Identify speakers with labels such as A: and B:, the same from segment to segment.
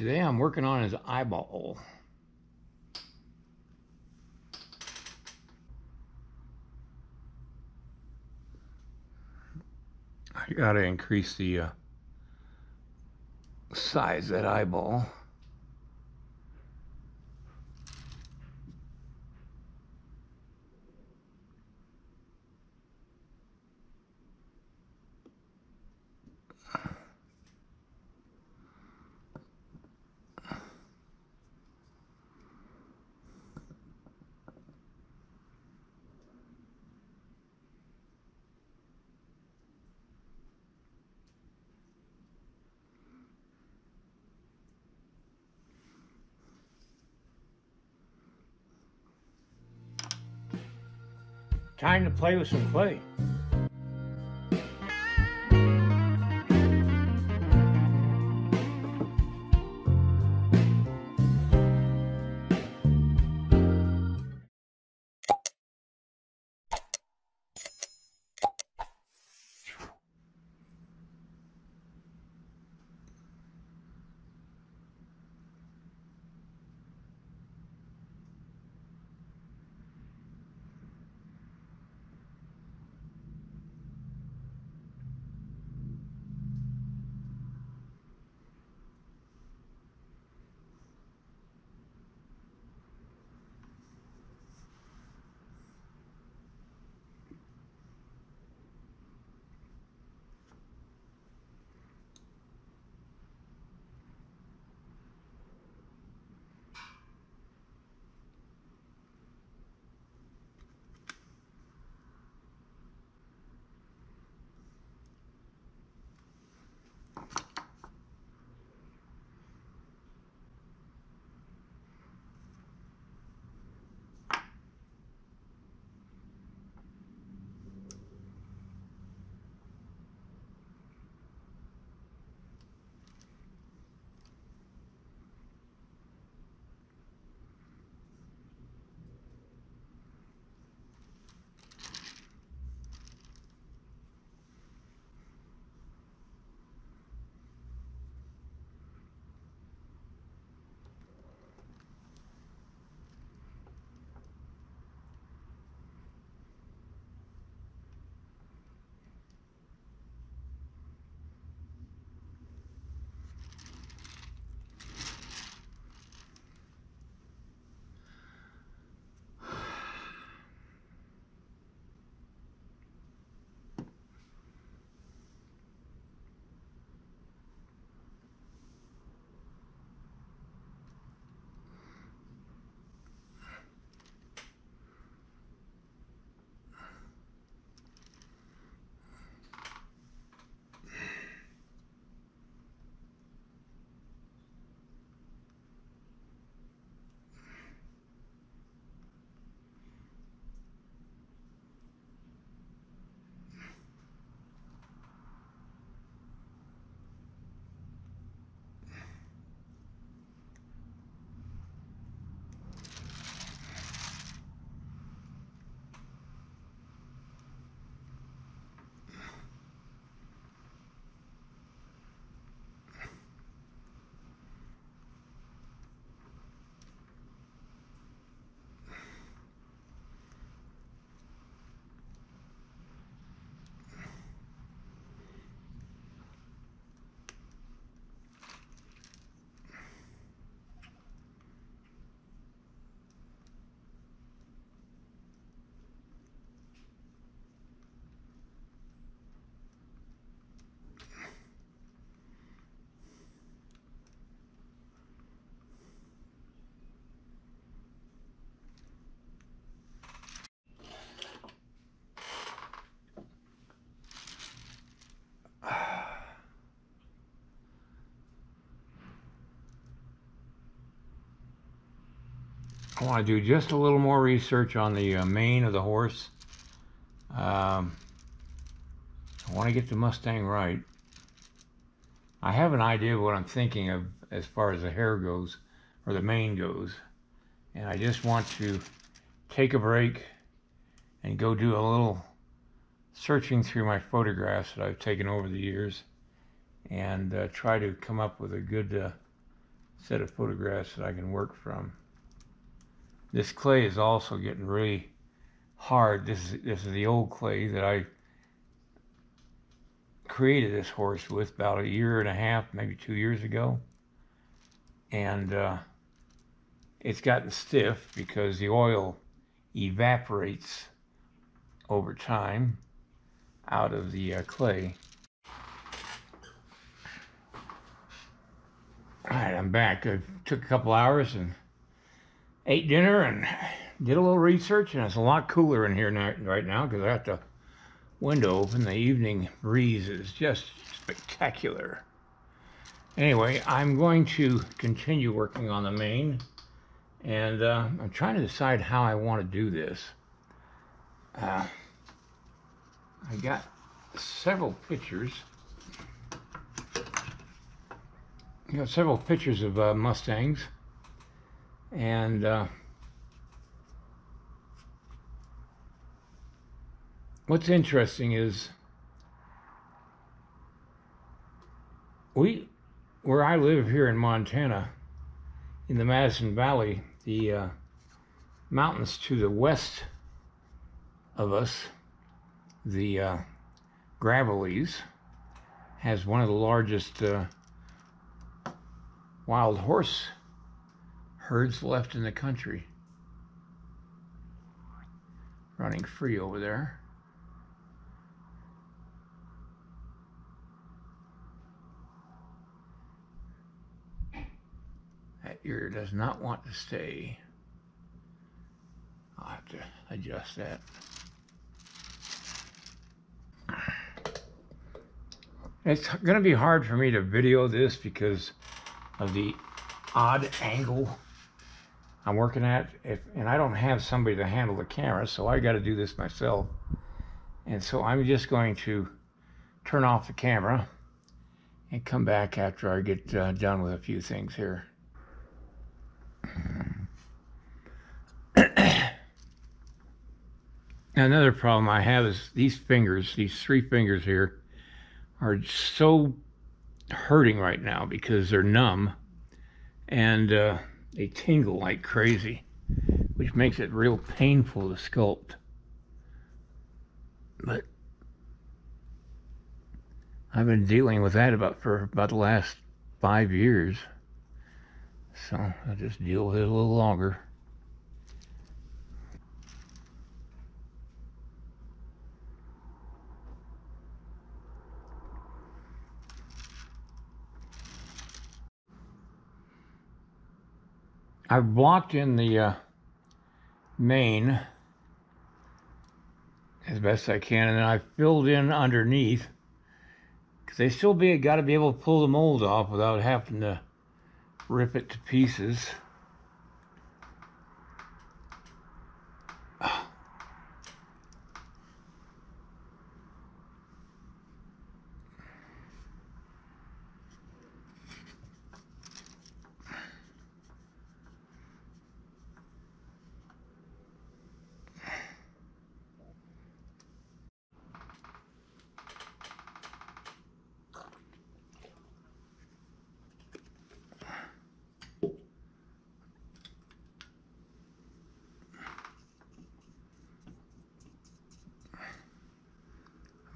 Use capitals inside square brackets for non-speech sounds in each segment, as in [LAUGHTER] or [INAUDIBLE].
A: Today I'm working on his eyeball. I gotta increase the uh, size of that eyeball. Time to play with some clay. I want to do just a little more research on the uh, mane of the horse. Um, I want to get the Mustang right. I have an idea of what I'm thinking of as far as the hair goes, or the mane goes. And I just want to take a break and go do a little searching through my photographs that I've taken over the years and uh, try to come up with a good uh, set of photographs that I can work from. This clay is also getting really hard. This is this is the old clay that I created this horse with about a year and a half, maybe two years ago. And uh, it's gotten stiff because the oil evaporates over time out of the uh, clay. All right, I'm back. I took a couple hours and ate dinner and did a little research, and it's a lot cooler in here now, right now because I got the window open. The evening breeze is just spectacular. Anyway, I'm going to continue working on the mane, and uh, I'm trying to decide how I want to do this. Uh, I got several pictures. I got several pictures of uh, Mustangs, and uh, what's interesting is we, where I live here in Montana, in the Madison Valley, the uh, mountains to the west of us, the uh, has one of the largest uh, wild horse herds left in the country. Running free over there. That ear does not want to stay. I'll have to adjust that. It's going to be hard for me to video this because of the odd angle I'm working at. If, and I don't have somebody to handle the camera, so I got to do this myself. And so I'm just going to turn off the camera and come back after I get uh, done with a few things here. [CLEARS THROAT] Another problem I have is these fingers, these three fingers here, are so hurting right now because they're numb and uh, they tingle like crazy, which makes it real painful to sculpt. But I've been dealing with that about for about the last five years. So I'll just deal with it a little longer. I've blocked in the uh, mane as best I can, and then I filled in underneath because they still be got to be able to pull the mold off without having to rip it to pieces.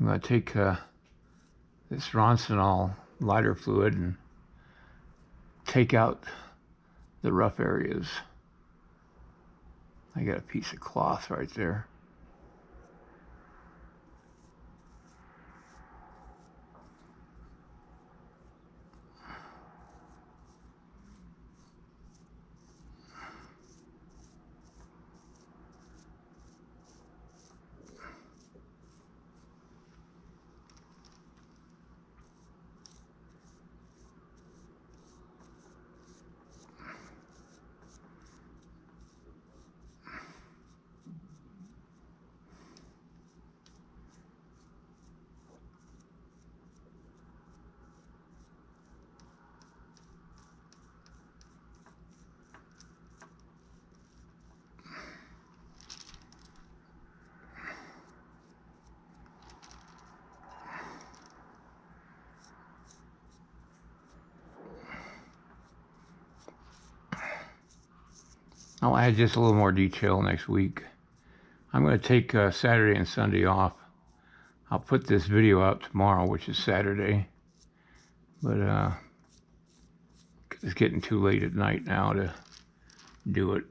A: I'm going to take uh, this Ronsonol lighter fluid and take out the rough areas. I got a piece of cloth right there. I'll add just a little more detail next week. I'm going to take uh, Saturday and Sunday off. I'll put this video out tomorrow, which is Saturday. But uh, it's getting too late at night now to do it.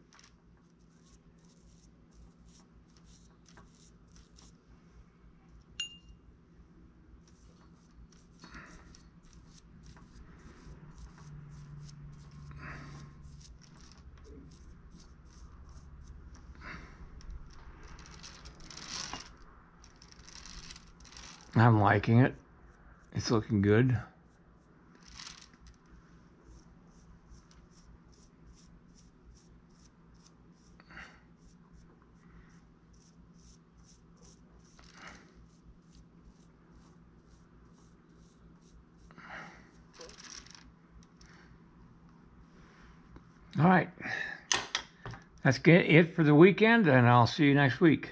A: I'm liking it. It's looking good. All right. That's it for the weekend, and I'll see you next week.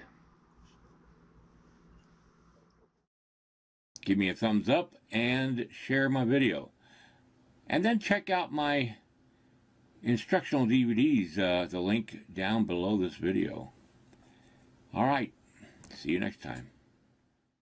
A: Give me a thumbs up and share my video. And then check out my instructional DVDs, uh, the link down below this video. All right. See you next time.